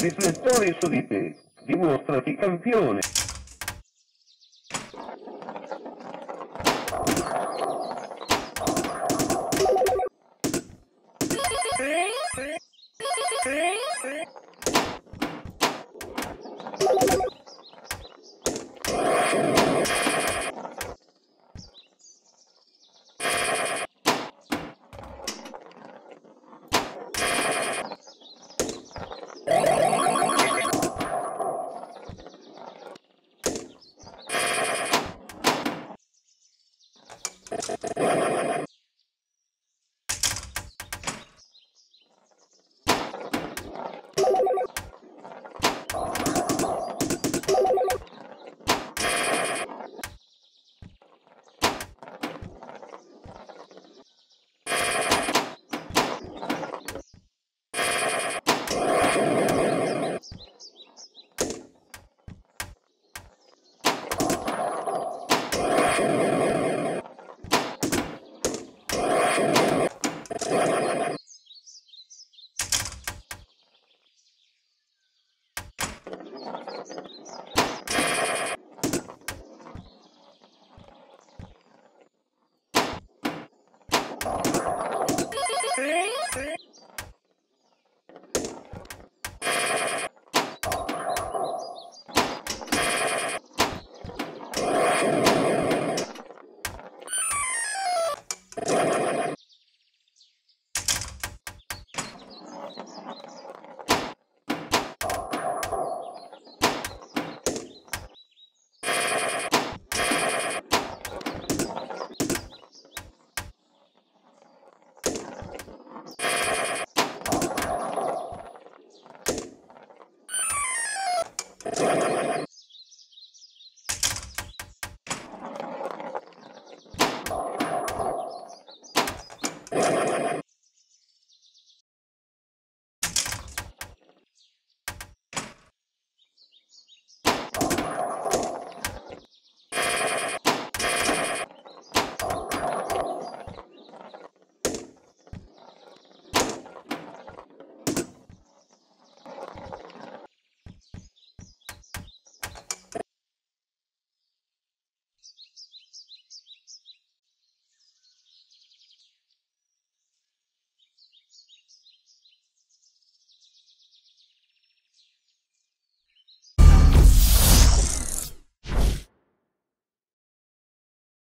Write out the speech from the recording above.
Riflettore su di te, dimostrati campione. Eh? Oh,